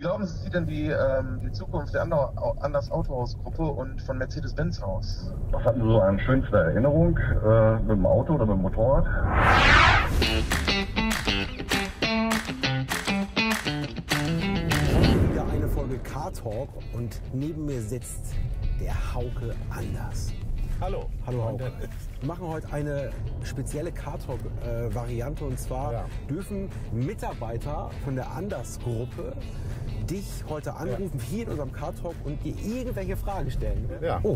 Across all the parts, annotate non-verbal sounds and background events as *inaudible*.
Wie glauben Sie, sieht denn die, ähm, die Zukunft der Ander Anders Autohaus-Gruppe und von Mercedes-Benz aus? Was hatten Sie so an schönster Erinnerung? Äh, mit dem Auto oder mit dem Motorrad? Wieder eine Folge Car Talk und neben mir sitzt der Hauke Anders. Hallo. Hallo Hauke. Wir machen heute eine spezielle Car Talk äh, und zwar Ja. dürfen Mitarbeiter von der Anders-Gruppe dich heute anrufen, hier in unserem Car Talk und dir irgendwelche Fragen stellen. Ja. Oh,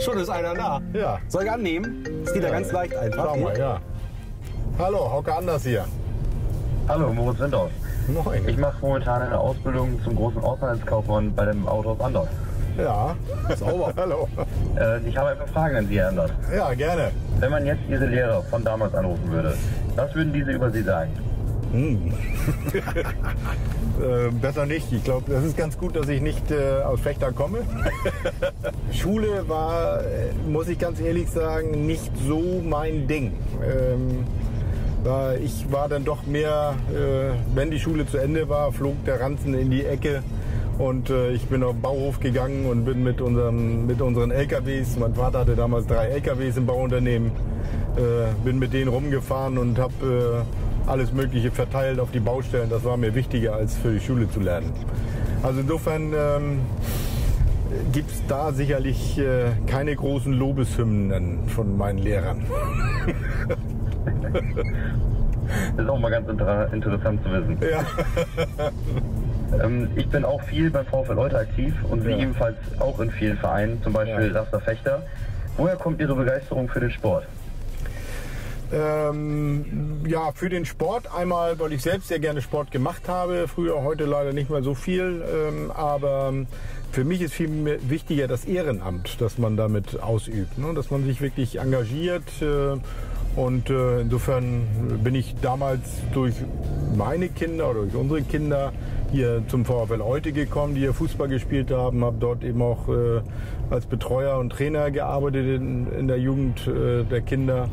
schon ist einer da. Ja. Soll ich annehmen? Das geht ja ganz leicht einfach. Schau mal, ja. Hallo, Hauke Anders hier. Hallo, Moritz Windhaus. Moin. Ich mache momentan eine Ausbildung zum großen Auslandskaufmann bei dem Autohaus Anders. Ja. Sauber. *laughs* Hallo. Äh, ich habe ein paar Fragen an Sie, Herr Anders. Ja, gerne. Wenn man jetzt Ihre Lehrer von damals anrufen würde, was würden diese über Sie sagen? *laughs* Äh, besser nicht. Ich glaube, das ist ganz gut, dass ich nicht äh, aus Fechter komme. *laughs* Schule war, äh, muss ich ganz ehrlich sagen, nicht so mein Ding. Ähm, ich war dann doch mehr, äh, wenn die Schule zu Ende war, flog der Ranzen in die Ecke. Und äh, ich bin auf den Bauhof gegangen und bin mit, unserem, mit unseren LKWs, mein Vater hatte damals drei LKWs im Bauunternehmen, äh, bin mit denen rumgefahren und habe äh, alles Mögliche verteilt auf die Baustellen. Das war mir wichtiger, als für die Schule zu lernen. Also insofern ähm, gibt es da sicherlich äh, keine großen Lobeshymnen von meinen Lehrern. *laughs* Das ist auch mal ganz inter interessant zu wissen. Ja. *laughs* Ähm, ich bin auch viel beim VfL Leute aktiv und Sie Ja. ebenfalls auch in vielen Vereinen, zum Beispiel Ja. Raster Fechter. Woher kommt Ihre Begeisterung für den Sport? Ähm, ja, für den Sport einmal, weil ich selbst sehr gerne Sport gemacht habe. Früher, heute leider nicht mehr so viel. Ähm, aber für mich ist viel wichtiger das Ehrenamt, das man damit ausübt. Ne? Dass man sich wirklich engagiert. Äh, und äh, insofern bin ich damals durch meine Kinder oder durch unsere Kinder hier zum VfL heute gekommen, die hier Fußball gespielt haben, habe dort eben auch äh, als Betreuer und Trainer gearbeitet in, in der Jugend äh, der Kinder.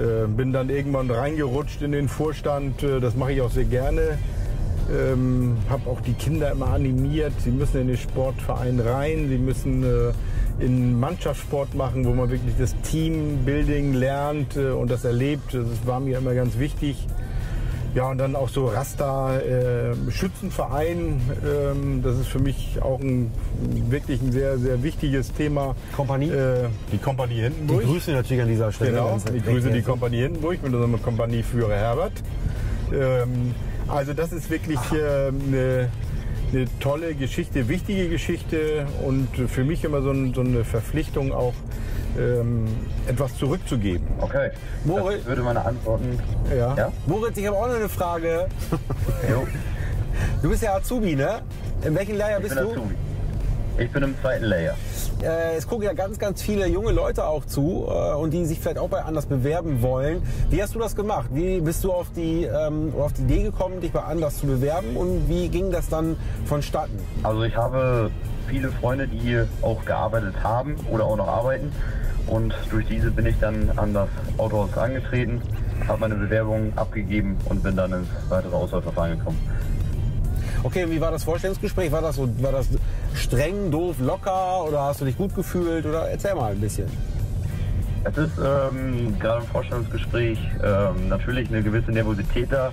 Äh, bin dann irgendwann reingerutscht in den Vorstand. Äh, das mache ich auch sehr gerne. Ähm, habe auch die Kinder immer animiert. Sie müssen in den Sportverein rein. Sie müssen äh, in Mannschaftssport machen, wo man wirklich das Teambuilding lernt äh, und das erlebt. Das war mir immer ganz wichtig. Ja, und dann auch so Rasta äh, Schützenverein. Ähm, das ist für mich auch ein wirklich ein sehr, sehr wichtiges Thema. Kompanie? Äh, die Kompanie Die Hindenburg. grüßen natürlich an dieser Stelle. Genau, ich grüße die. Kompanie Hindenburg mit unserem Kompanieführer Herbert. Ähm, also das ist wirklich ähm, eine, eine tolle Geschichte, wichtige Geschichte und für mich immer so, ein, so eine Verpflichtung auch ähm, etwas zurückzugeben. Okay. Moritz? Das würde meine Antworten. Ja. Ja? Moritz, ich habe auch noch eine Frage. *laughs* Jo. Du bist ja Azubi, ne? In welchem Ich bist du? Azubi. Ich bin im zweiten Layer. Äh, es gucken ja ganz, ganz viele junge Leute auch zu äh, und die sich vielleicht auch bei Anders bewerben wollen. Wie hast du das gemacht? Wie bist du auf die, ähm, auf die Idee gekommen, dich bei Anders zu bewerben und wie ging das dann vonstatten? Also ich habe viele Freunde, die hier auch gearbeitet haben oder auch noch arbeiten. Und durch diese bin ich dann an das Autohaus angetreten, habe meine Bewerbung abgegeben und bin dann ins weitere Auswahlverfahren gekommen. Okay, wie war das Vorstellungsgespräch? War das so, war das streng, doof, locker oder hast du dich gut gefühlt? Oder erzähl mal ein bisschen. Es ist ähm, gerade im Vorstellungsgespräch ähm, natürlich eine gewisse Nervosität da.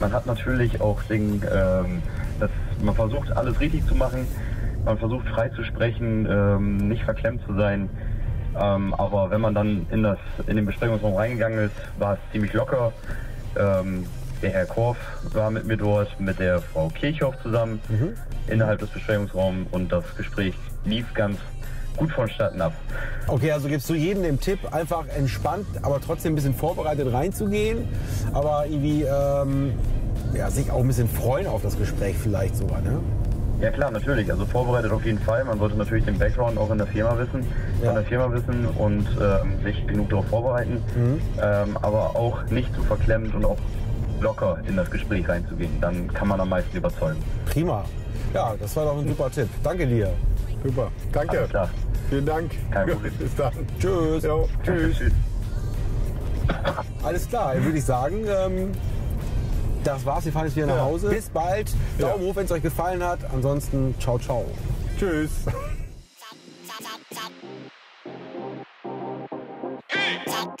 Man hat natürlich auch den, ähm, dass man versucht alles richtig zu machen. Man versucht frei zu sprechen, ähm, nicht verklemmt zu sein. Ähm, aber wenn man dann in, das, in den Besprechungsraum reingegangen ist, war es ziemlich locker. Ähm, der Herr Korf war mit mir dort, mit der Frau Kirchhoff zusammen innerhalb des Besprechungsraums und das Gespräch lief ganz gut vonstatten ab. Okay, also gibst du jedem den Tipp, einfach entspannt, aber trotzdem ein bisschen vorbereitet reinzugehen, aber irgendwie ähm, ja, sich auch ein bisschen freuen auf das Gespräch vielleicht sogar, ne? Ja klar, natürlich. Also vorbereitet auf jeden Fall. Man sollte natürlich den Background auch in der Firma wissen, Ja. von der Firma wissen und ähm, sich genug darauf vorbereiten. Ähm, aber auch nicht zu verklemmt und auch locker in das Gespräch reinzugehen. Dann kann man am meisten überzeugen. Prima. Ja, das war doch ein super Tipp. Danke dir. Super, danke. Alles klar. Vielen Dank. Kein Problem. *laughs* Bis dann. Tschüss. Jo, tschüss. Tschüss. Alles klar, dann würde ich sagen, ähm, Das war's, wir fahren jetzt wieder nach Ja. Hause. Bis bald. Daumen hoch, wenn es euch gefallen hat. Ansonsten, ciao, ciao. Tschüss. Tap,